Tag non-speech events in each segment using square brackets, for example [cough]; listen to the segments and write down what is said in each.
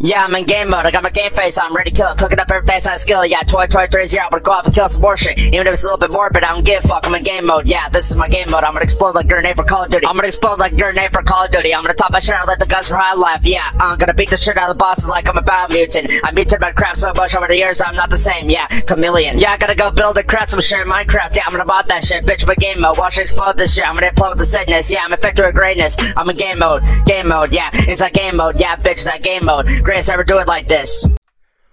Yeah, I'm in game mode. I got my game face. I'm ready to kill. Cooking up every face I skill. Yeah, 2023 I'm gonna go off and kill some more shit. Even if it's a little bit morbid, I don't give a fuck. I'm in game mode. Yeah, this is my game mode. I'm gonna explode like a grenade for Call of Duty. I'm gonna explode like a grenade for Call of Duty. I'm gonna top my shit out like the guns from High Life. Yeah, I'm gonna beat the shit out of the bosses like I'm a mutant. I muted my crap so much over the years, I'm not the same. Yeah, chameleon. Yeah, I gotta go build and craft some shit in Minecraft. Yeah, I'm gonna bot that shit. Bitch, my game mode. Watch it explode this shit. I'm gonna play with the sickness. Yeah, I'm a infected of greatness. I'm in game mode. Game mode. Yeah, it's that game mode. Yeah, bitch, that game mode. Greatest ever do it like this.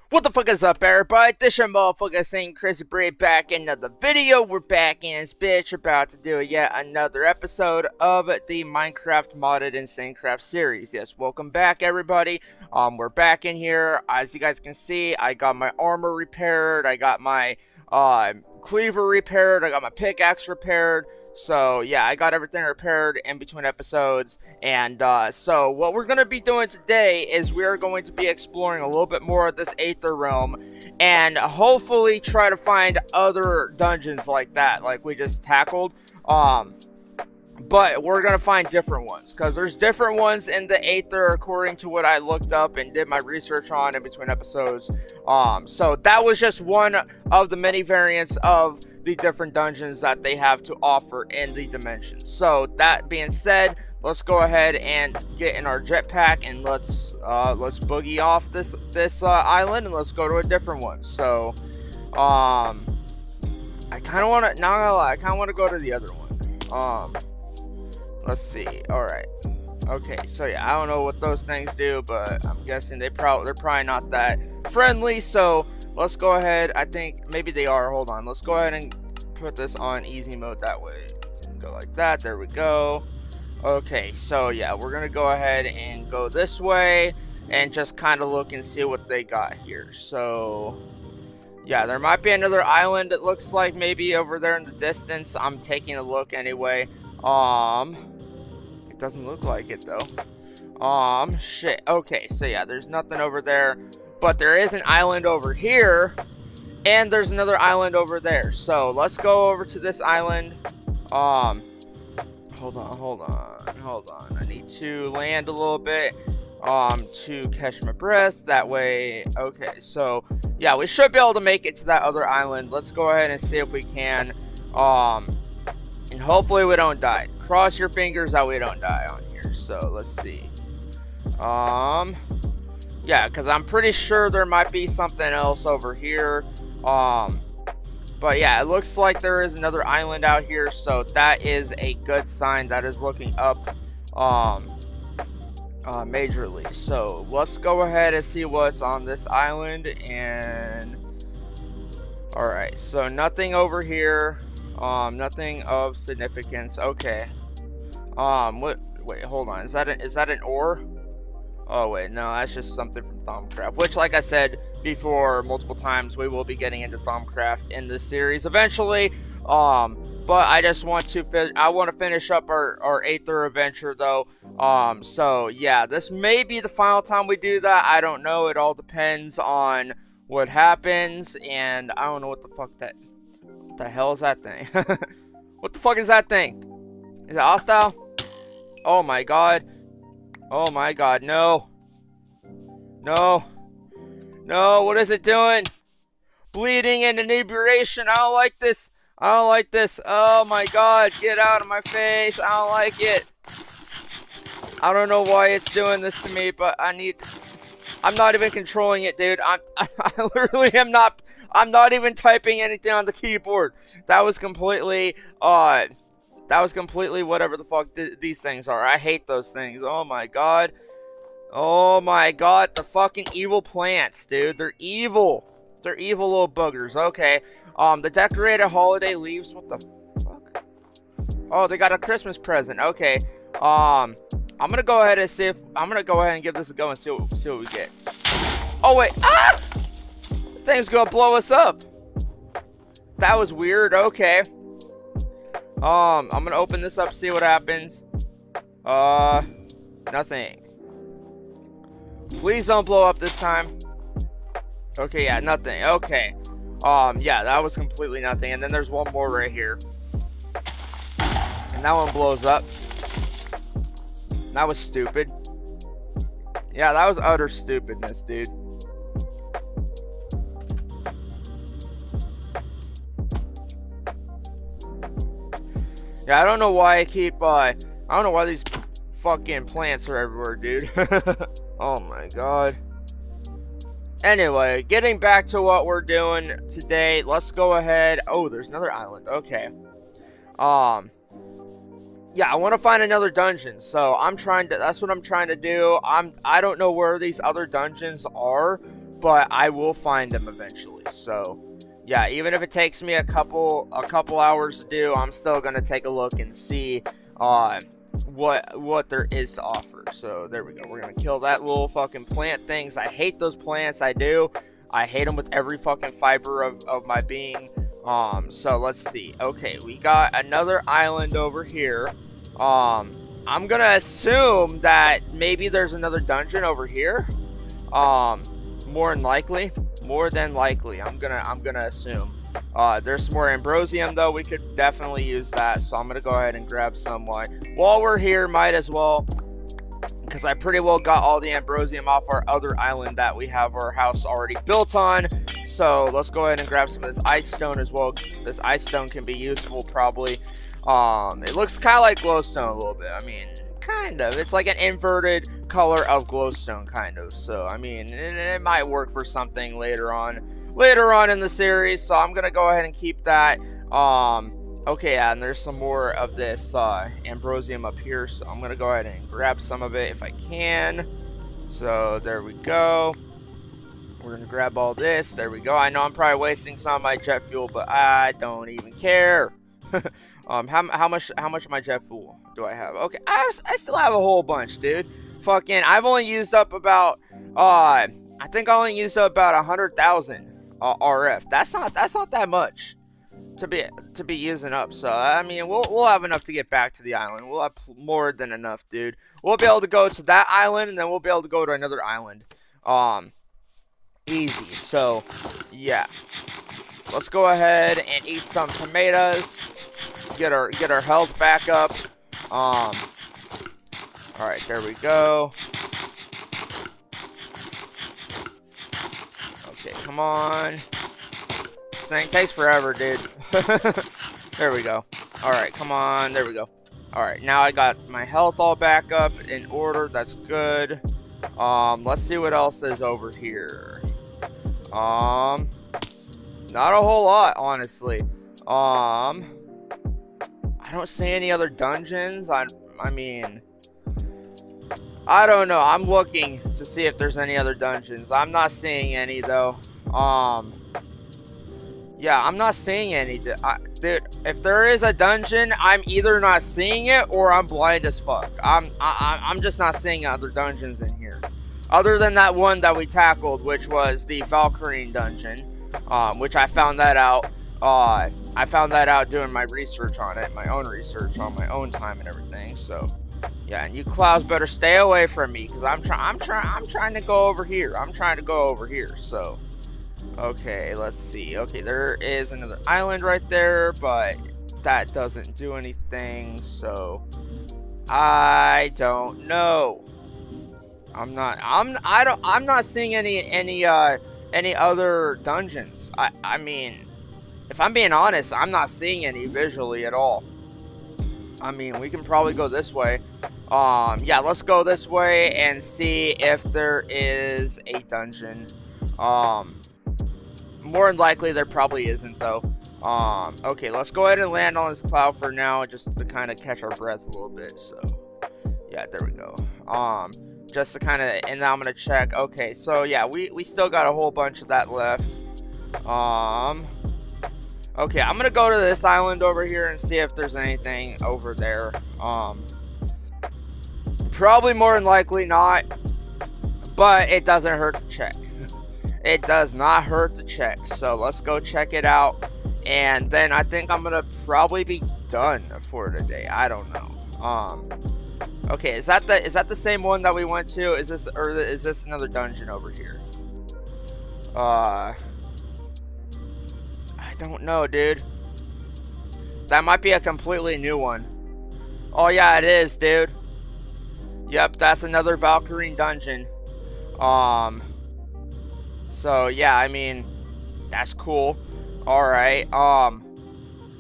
What the fuck is up, everybody? This your motherfucker saying Crazy Braid back in another video. We're back in this bitch, about to do yet another episode of the Minecraft Modded InsaneCraft series. Yes, welcome back, everybody. Um, we're back in here. As you guys can see, I got my armor repaired. I got my uh, cleaver repaired. I got my pickaxe repaired. So yeah, I got everything repaired in between episodes. And uh, so what we're going to be doing today is we are going to be exploring a little bit more of this Aether Realm. And hopefully try to find other dungeons like that, like we just tackled. Um, but we're gonna find different ones because there's different ones in the Aether according to what I looked up and did my research on in between episodes. Um, so that was just one of the many variants of the different dungeons that they have to offer in the dimension. So that being said, let's go ahead and get in our jetpack and let's uh, let's boogie off this this uh, island and let's go to a different one. So, um, I kind of want to not gonna lie, I kind of want to go to the other one. Um, let's see. All right. Okay, so yeah, I don't know what those things do, but I'm guessing they probably they're probably not that friendly. So let's go ahead. I think maybe they are. Hold on. Let's go ahead and put this on easy mode that way. Go like that. There we go. Okay, so yeah, we're gonna go ahead and go this way and just kind of look and see what they got here. So yeah, there might be another island. It looks like maybe over there in the distance. I'm taking a look anyway. Um, it doesn't look like it though. Um, shit. Okay, so yeah, there's nothing over there. But there is an island over here. And there's another island over there. So let's go over to this island. Um, hold on, hold on, hold on. I need to land a little bit um, to catch my breath. That way, okay, so yeah, we should be able to make it to that other island. Let's go ahead and see if we can. Um, and hopefully we don't die. Cross your fingers that we don't die on here. So let's see. Um, yeah, because I'm pretty sure there might be something else over here. Um, but yeah, it looks like there is another island out here, so that is a good sign. That is looking up um, uh, majorly. So let's go ahead and see what's on this island. And all right, so nothing over here. Um, nothing of significance. Okay. Um, what? Wait, hold on. Is that an, is that an ore? Oh wait, no, that's just something from Thaumcraft. Which, like I said before multiple times, we will be getting into Thaumcraft in this series eventually. Um, but I just want to I want to finish up our our Aether adventure though. Um, so yeah, this may be the final time we do that. I don't know. It all depends on what happens, and I don't know what the fuck that. What the hell is that thing? [laughs] what the fuck is that thing? Is it hostile? Oh my god. Oh my god, no. No. No, what is it doing? Bleeding and inebriation. I don't like this. I don't like this. Oh my god, get out of my face. I don't like it. I don't know why it's doing this to me, but I need... I'm not even controlling it, dude. I'm, I, [laughs] I literally am not... I'm not even typing anything on the keyboard. That was completely odd. That was completely whatever the fuck th these things are. I hate those things. Oh my god. Oh my god. The fucking evil plants, dude. They're evil. They're evil little boogers. Okay. Um, the decorated holiday leaves. What the fuck? Oh, they got a Christmas present. Okay. Um, I'm gonna go ahead and see if I'm gonna go ahead and give this a go and see what see what we get. Oh wait. Ah! The thing's gonna blow us up. That was weird. Okay. Um, I'm gonna open this up, see what happens. Uh, nothing. Please don't blow up this time. Okay, yeah, nothing. Okay. Um, yeah, that was completely nothing. And then there's one more right here. And that one blows up. That was stupid. Yeah, that was utter stupidness, dude. Yeah, I don't know why I keep, uh, I don't know why these fucking plants are everywhere, dude. [laughs] oh my god. Anyway, getting back to what we're doing today, let's go ahead. Oh, there's another island. Okay. Um, yeah, I want to find another dungeon. So I'm trying to. That's what I'm trying to do. I'm. I don't know where these other dungeons are, but I will find them eventually. So yeah, even if it takes me a couple a couple hours to do, I'm still gonna take a look and see uh, what what there is to offer. So there we go. We're gonna kill that little fucking plant things. I hate those plants. I do. I hate them with every fucking fiber of, of my being. Um, so let's see. Okay, we got another island over here. Um, I'm gonna assume that maybe there's another dungeon over here. Um, more than likely more than likely. I'm gonna I'm gonna assume. Uh, there's some more ambrosium though. We could definitely use that. So I'm gonna go ahead and grab some. While while we're here, might as well, because I pretty well got all the ambrosium off our other island that we have our house already built on. So let's go ahead and grab some of this ice stone as well. This ice stone can be useful probably. Um, it looks kind of like glowstone a little bit. I mean, kind of. It's like an inverted color of glowstone, kind of. So, I mean, it, it, might work for something later on, later on in the series. So, I'm gonna go ahead and keep that. Um, okay, yeah, and there's some more of this uh, ambrosium up here. So, I'm gonna go ahead and grab some of it if I can. So, there we go. We're gonna grab all this. There we go. I know I'm probably wasting some of my jet fuel, but I don't even care. [laughs] um, how, how much how much of my jet fuel do I have? Okay, I, I still have a whole bunch, dude fucking, I've only used up about, uh, I think I only used up about a hundred thousand uh, RF. That's not, that's not that much to be to be using up. So I mean, we'll we'll have enough to get back to the island. We'll have more than enough, dude. We'll be able to go to that island, and then we'll be able to go to another island. Um, easy. So, yeah. Let's go ahead and eat some tomatoes. Get our get our health back up. Um, Alright, there we go. Okay, come on. This thing takes forever, dude. [laughs] there we go. Alright, come on. There we go. Alright, now I got my health all back up in order. That's good. Um, let's see what else is over here. Um, not a whole lot, honestly. Um, I don't see any other dungeons. I, I mean, I don't know. I'm looking to see if there's any other dungeons. I'm not seeing any though. Um, yeah, I'm not seeing any. I, dude, if there is a dungeon, I'm either not seeing it or I'm blind as fuck. I'm I, I'm just not seeing other dungeons in here, other than that one that we tackled, which was the Valkyrie dungeon, um, which I found that out. Uh, I found that out doing my research on it, my own research on my own time and everything. So. Yeah, and you clouds better stay away from me because I'm trying. I'm trying. I'm trying to go over here. I'm trying to go over here. So, okay, let's see. Okay, there is another island right there, but that doesn't do anything. So, I don't know. I'm not. I'm. I don't. I'm not seeing any any uh any other dungeons. I. I mean, if I'm being honest, I'm not seeing any visually at all. I mean, we can probably go this way. Um, yeah, let's go this way and see if there is a dungeon. Um, more than likely there probably isn't though. Um, okay, let's go ahead and land on this cloud for now just to kind of catch our breath a little bit. So, yeah, there we go. Um, just to kind of, and now I'm going to check. Okay, so yeah, we, we still got a whole bunch of that left. Um, okay, I'm going to go to this island over here and see if there's anything over there. Um, Probably more than likely not, but it doesn't hurt to check. [laughs] It does not hurt to check. So let's go check it out. And then I think I'm gonna probably be done for today. I don't know. Um Okay, is that the is that the same one that we went to? Is this or is this another dungeon over here? Uh I don't know, dude. That might be a completely new one. Oh yeah, it is, dude. Yep, that's another Valkyrie dungeon. Um, so yeah, I mean, that's cool. All right. Um,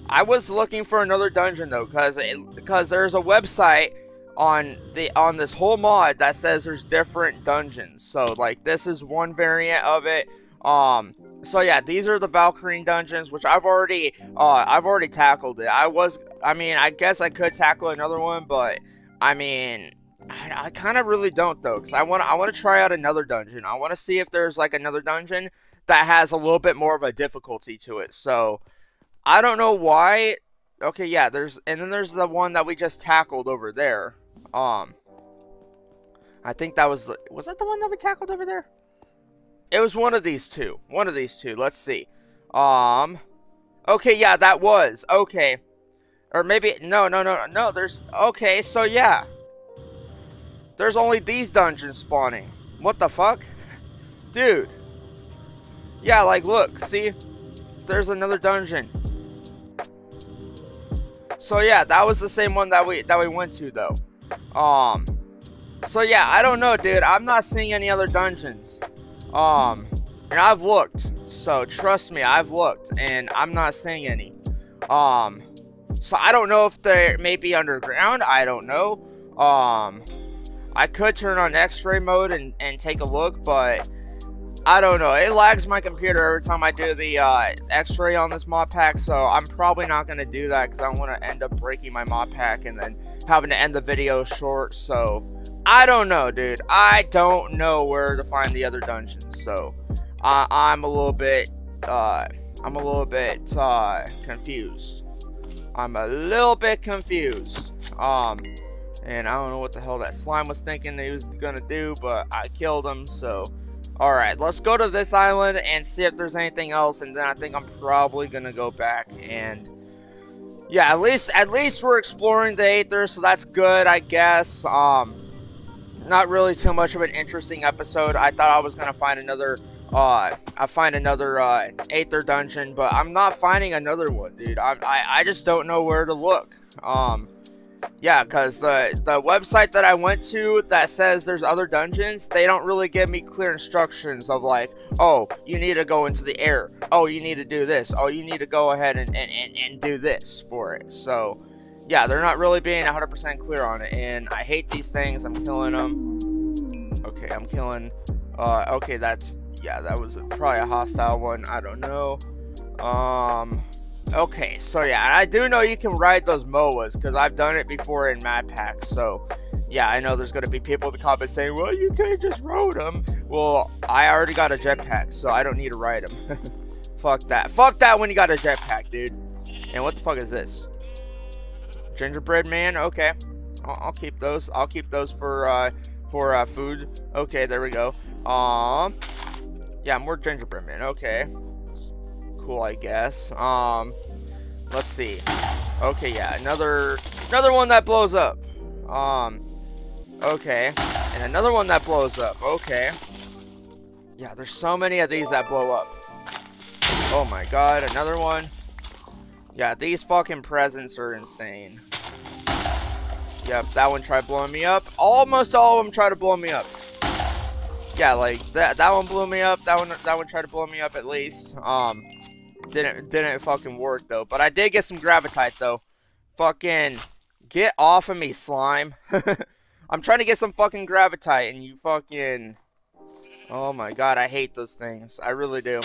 I was looking for another dungeon though, cause because there's a website on the on this whole mod that says there's different dungeons. So like this is one variant of it. Um, so yeah, these are the Valkyrie dungeons, which I've already uh I've already tackled it. I was I mean I guess I could tackle another one, but I mean I, I kind of really don't though, because I want I want to try out another dungeon. I want to see if there's like another dungeon that has a little bit more of a difficulty to it. So I don't know why. Okay, yeah, there's and then there's the one that we just tackled over there. Um, I think that was was that the one that we tackled over there? It was one of these two. One of these two. Let's see. Um, okay, yeah, that was okay. Or maybe no, no, no, no. There's okay. So yeah, there's only these dungeons spawning. What the fuck? Dude. Yeah, like, look, see? There's another dungeon. So yeah, that was the same one that we that we went to though. Um So yeah, I don't know, dude. I'm not seeing any other dungeons. Um and I've looked. So trust me, I've looked and I'm not seeing any. Um so I don't know if they may be underground. I don't know. Um I could turn on x-ray mode and, and take a look, but I don't know. It lags my computer every time I do the uh, x-ray on this mod pack, so I'm probably not to do that because I want to end up breaking my mod pack and then having to end the video short, so I don't know, dude. I don't know where to find the other dungeons, so I'm a little bit, uh, I'm a little bit uh, confused. I'm a little bit confused. Um, and I don't know what the hell that slime was thinking he was gonna do, but I killed him, so... Alright, let's go to this island and see if there's anything else, and then I think I'm probably gonna go back and... Yeah, at least at least we're exploring the Aether, so that's good, I guess. Um, not really too much of an interesting episode. I thought I was gonna find another, uh, I find another uh, Aether dungeon, but I'm not finding another one, dude. I I I just don't know where to look. Um, yeah, because the, the website that I went to that says there's other dungeons, they don't really give me clear instructions of like, oh, you need to go into the air. Oh, you need to do this. Oh, you need to go ahead and, and, and, and do this for it. So, yeah, they're not really being 100% clear on it. And I hate these things. I'm killing them. Okay, I'm killing... Uh, okay, that's... Yeah, that was probably a hostile one. I don't know. Um... Okay, so yeah, I do know you can ride those MOAs because I've done it before in map packs. So yeah, I know there's gonna be people in the comments saying, "Well, you can't just ride them." Well, I already got a jetpack, so I don't need to ride them. [laughs] fuck that. Fuck that when you got a jetpack, dude. And what the fuck is this? Gingerbread man. Okay, I'll, I'll keep those. I'll keep those for uh, for uh, food. Okay, there we go. Um, yeah, more gingerbread man. Okay cool, I guess. Um, let's see. Okay, yeah, another another one that blows up. Um, okay, and another one that blows up. Okay. Yeah, there's so many of these that blow up. Oh my god, another one. Yeah, these fucking presents are insane. Yep, that one tried blowing me up. Almost all of them try to blow me up. Yeah, like that that one blew me up. That one that one tried to blow me up at least. Um didn't didn't fucking work though. But I did get some gravitite though. Fucking get off of me, slime. [laughs] I'm trying to get some fucking gravitite and you fucking Oh my god, I hate those things. I really do.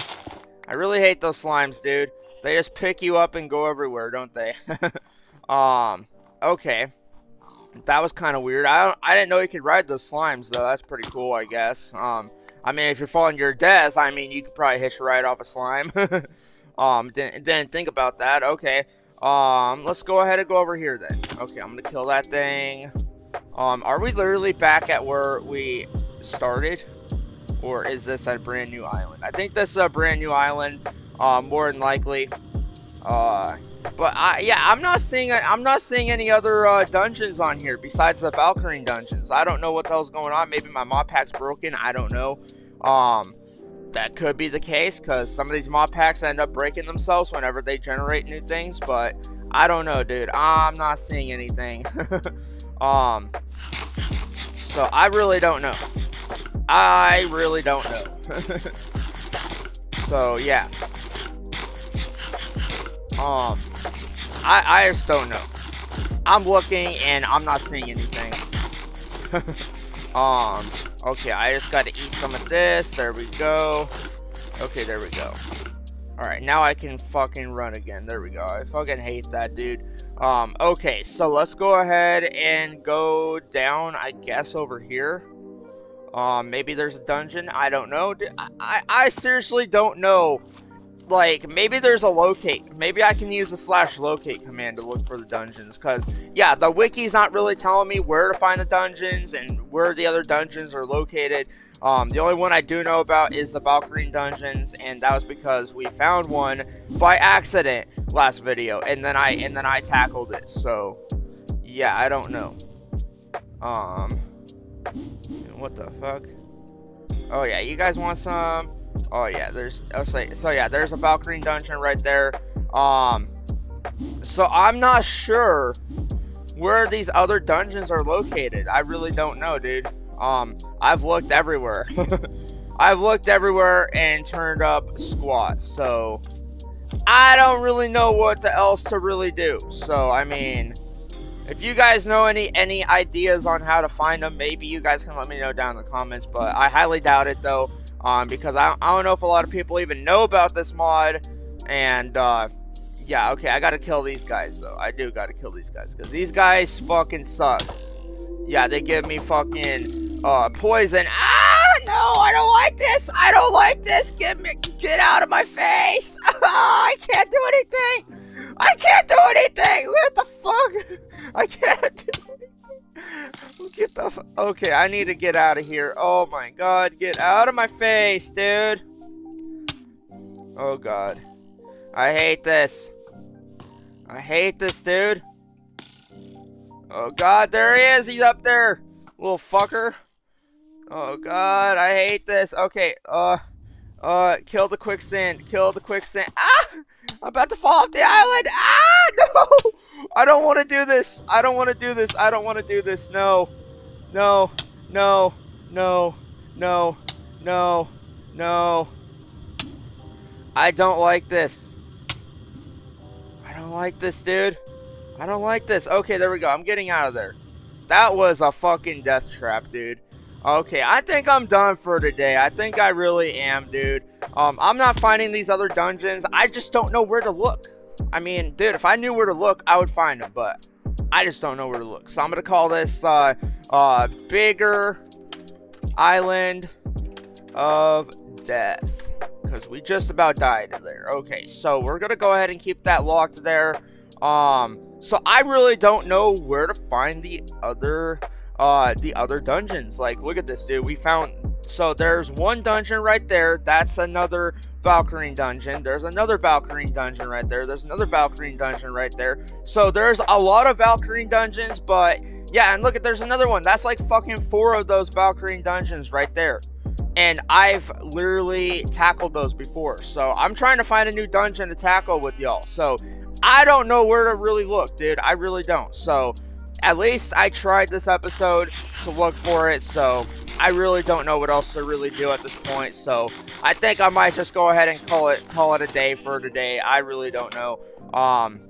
I really hate those slimes, dude. They just pick you up and go everywhere, don't they? [laughs] um, okay. That was kind of weird. I don't I didn't know you could ride those slimes though. That's pretty cool, I guess. Um, I mean, if you're falling to your death, I mean, you could probably hitch a ride off a slime. [laughs] Um, didn't, didn't think about that. Okay. Um, let's go ahead and go over here then. Okay, I'm gonna kill that thing. Um, are we literally back at where we started? Or is this a brand new island? I think this is a brand new island, uh, more than likely. Uh, but I, yeah, I'm not seeing I'm not seeing any other uh, dungeons on here besides the Valkyrie dungeons. I don't know what the hell's going on. Maybe my mod pack's broken. I don't know. Um, that could be the case because some of these mod packs end up breaking themselves whenever they generate new things but i don't know dude i'm not seeing anything [laughs] um so i really don't know I really don't know. [laughs] so, yeah. Um, I, I just don't know. I'm looking and I'm not seeing anything. [laughs] um, okay, I just gotta eat some of this. There we go. Okay, there we go. Alright, now I can fucking run again. There we go. I fucking hate that, dude. Um, okay, so let's go ahead and go down, I guess, over here. Um, maybe there's a dungeon. I don't know. I, I, I seriously don't know. Like, maybe there's a locate. Maybe I can use the slash locate command to look for the dungeons. Because, yeah, the wiki's not really telling me where to find the dungeons and where the other dungeons are located. Um, the only one I do know about is the Valkyrie dungeons, and that was because we found one by accident last video, and then I and then I tackled it. So, yeah, I don't know. Um, what the fuck? Oh yeah, you guys want some? Oh yeah, there's. Oh, so, so yeah, there's a Valkyrie dungeon right there. Um, so I'm not sure where these other dungeons are located. I really don't know, dude. Um, I've looked everywhere. [laughs] I've looked everywhere and turned up squats, so I don't really know what else to really do. So, I mean, if you guys know any any ideas on how to find them, maybe you guys can let me know down in the comments, but I highly doubt it, though, um, because I, I don't know if a lot of people even know about this mod, and, uh, yeah, okay, I gotta kill these guys, though. I do gotta kill these guys, because these guys fucking suck. Yeah, they give me fucking uh, poison. Ah, no, I don't like this. I don't like this. Get me, get out of my face. oh, [laughs] I can't do anything. I can't do anything. What the fuck? [laughs] I can't do anything. [laughs] Get the Okay, I need to get out of here. Oh my god, get out of my face, dude. Oh god. I hate this. I hate this, dude. Oh god, there he is! He's up there! Little fucker. Oh god, I hate this. Okay, uh, uh, kill the quicksand. Kill the quicksand. Ah! I'm about to fall off the island! Ah! [laughs] No! I don't want to do this. I don't want to do this. I don't want to do this. No. No. No. No. No. No. No. I don't like this. I don't like this, dude. I don't like this. Okay, there we go. I'm getting out of there. That was a fucking death trap, dude. Okay, I think I'm done for today. I think I really am, dude. Um, I'm not finding these other dungeons. I just don't know where to look. I mean, dude, if I knew where to look, I would find them, but I just don't know where to look. So I'm going to call this, uh, uh, Bigger Island of Death. Because we just about died there. Okay, so we're going to go ahead and keep that locked there. Um, so I really don't know where to find the other uh the other dungeons. Like look at this dude. We found so there's one dungeon right there. That's another Valkyrie dungeon. There's another Valkyrie dungeon right there. There's another Valkyrie dungeon right there. So there's a lot of Valkyrie dungeons, but yeah, and look at there's another one. That's like fucking four of those Valkyrie dungeons right there. And I've literally tackled those before. So I'm trying to find a new dungeon to tackle with y'all. So I don't know where to really look, dude. I really don't. So, at least I tried this episode to look for it. So, I really don't know what else to really do at this point. So, I think I might just go ahead and call it call it a day for today. I really don't know. Um,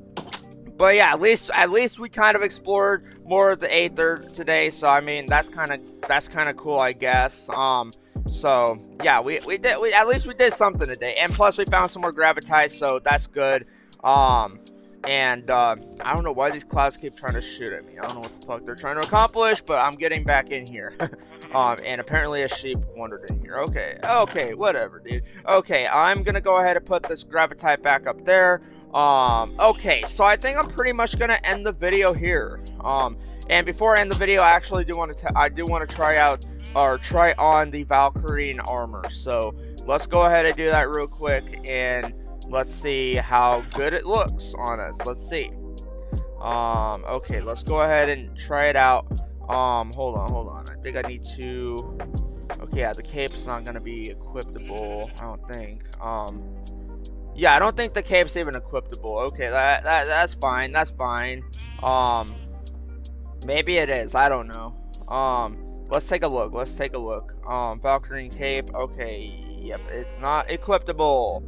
but yeah, at least at least we kind of explored more of the Aether today. So, I mean, that's kind of that's kind of cool, I guess. Um, so yeah, we we did we at least we did something today, and plus we found some more gravitite, so that's good. Um, and uh, I don't know why these clouds keep trying to shoot at me. I don't know what the fuck they're trying to accomplish, but I'm getting back in here. [laughs] um, and apparently a sheep wandered in here. Okay, okay, whatever, dude. Okay, I'm gonna go ahead and put this gravitite back up there. Um, okay, so I think I'm pretty much gonna end the video here. Um, and before I end the video, I actually do want to I do want to try out or try on the Valkyrie armor. So let's go ahead and do that real quick and Let's see how good it looks on us. Let's see. Um, okay, let's go ahead and try it out. Um, hold on, hold on. I think I need to... Okay, yeah, the cape's not going to be equipable, I don't think. Um, yeah, I don't think the cape's even equipable. Okay, that, that that's fine, that's fine. Um, maybe it is, I don't know. Um, let's take a look. Let's take a look. Um, Valkyrie Cape. Okay, yep, it's not equipable.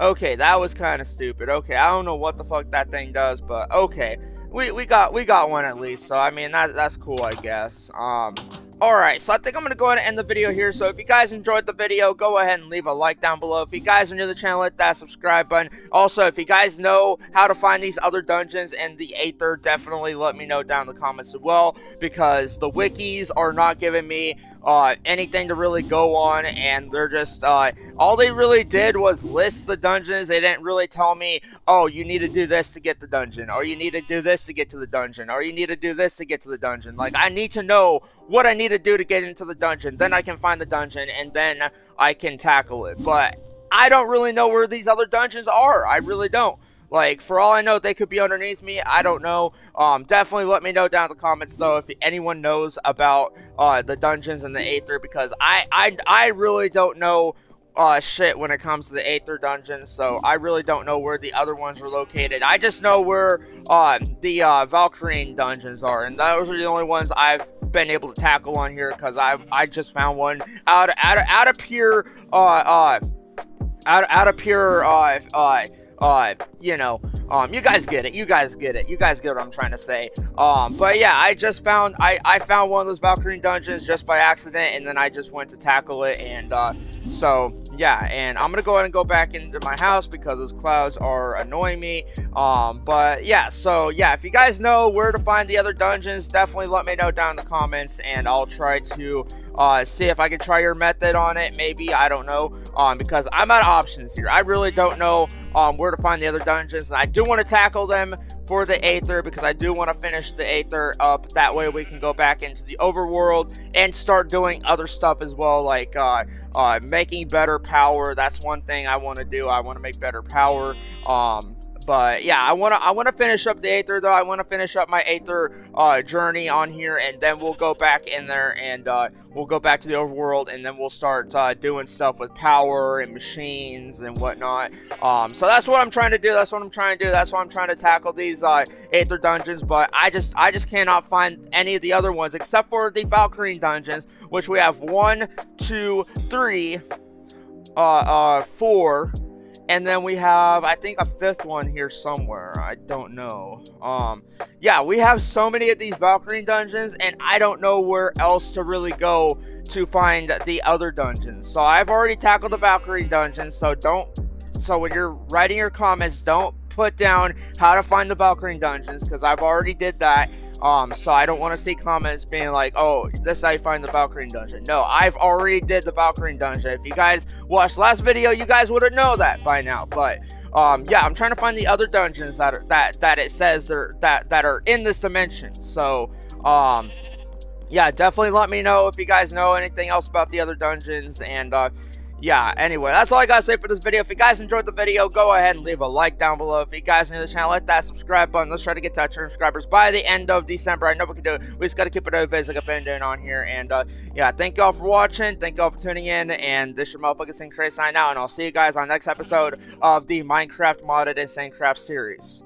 Okay, that was kind of stupid. Okay, I don't know what the fuck that thing does, but okay. We, we got we got one at least, so I mean that that's cool I guess. Um Alright, so I think I'm going to go ahead and end the video here. So if you guys enjoyed the video, go ahead and leave a like down below. If you guys are new to the channel, hit that subscribe button. Also, if you guys know how to find these other dungeons in the Aether, definitely let me know down in the comments as well. Because the wikis are not giving me uh, anything to really go on, and they're just, uh, all they really did was list the dungeons. They didn't really tell me, oh, you need to do this to get the dungeon, or you need to do this to get to the dungeon, or you need to do this to get to the dungeon. Like, I need to know what I need to do to get into the dungeon. Then I can find the dungeon, and then I can tackle it. But I don't really know where these other dungeons are. I really don't. Like, for all I know, they could be underneath me. I don't know. Um, definitely let me know down in the comments, though, if anyone knows about uh, the dungeons in the Aether, because I, I, I really don't know uh, shit when it comes to the Aether dungeons, so I really don't know where the other ones are located. I just know where uh, the uh, Valkyrie dungeons are, and those are the only ones I've been able to tackle on here, because I I just found one out, out, out of pure, uh, uh, out, out of pure, uh, uh, uh, you know, um, you guys get it. You guys get it. You guys get what I'm trying to say. Um, but yeah, I just found I I found one of those Valkyrie dungeons just by accident, and then I just went to tackle it, and uh, so yeah, and I'm gonna go ahead and go back into my house because those clouds are annoying me. Um, but yeah, so yeah, if you guys know where to find the other dungeons, definitely let me know down in the comments, and I'll try to uh, see if I can try your method on it. Maybe I don't know. Um, because I'm out of options here. I really don't know um, where to find the other dungeons. And I do want to tackle them for the Aether because I do want to finish the Aether up. That way we can go back into the overworld and start doing other stuff as well, like uh, uh, making better power. That's one thing I want to do. I want to make better power. Um, but yeah, I wanna I wanna finish up the Aether though. I wanna finish up my Aether uh, journey on here, and then we'll go back in there and uh, we'll go back to the overworld, and then we'll start uh, doing stuff with power and machines and whatnot. Um, so that's what I'm trying to do. That's what I'm trying to do. That's why I'm trying to tackle these uh, Aether dungeons. But I just I just cannot find any of the other ones except for the Valkyrie dungeons, which we have one, two, three, uh, uh, four and then we have, I think, a fifth one here somewhere. I don't know. Um, yeah, we have so many of these Valkyrie dungeons, and I don't know where else to really go to find the other dungeons. So I've already tackled the Valkyrie dungeons, so don't, so when you're writing your comments, don't put down how to find the Valkyrie dungeons, because I've already did that. Um, so I don't want to see comments being like, oh, this I find the Valkyrie dungeon. No, I've already did the Valkyrie dungeon. If you guys watched last video, you guys would have know that by now. But um, yeah, I'm trying to find the other dungeons that are, that that it says they're that that are in this dimension. So um, yeah, definitely let me know if you guys know anything else about the other dungeons and uh, yeah, anyway, that's all I gotta say for this video. If you guys enjoyed the video, go ahead and leave a like down below. If you guys new to the channel, hit that subscribe button. Let's try to get to 100 subscribers by the end of December. I know we can do it. We just gotta keep it over like I've been doing on here. And, uh, yeah, thank y'all for watching. Thank y'all for tuning in. And this is your motherfucking Sing Trey sign out. And I'll see you guys on next episode of the Minecraft Modded InsaneCraft series.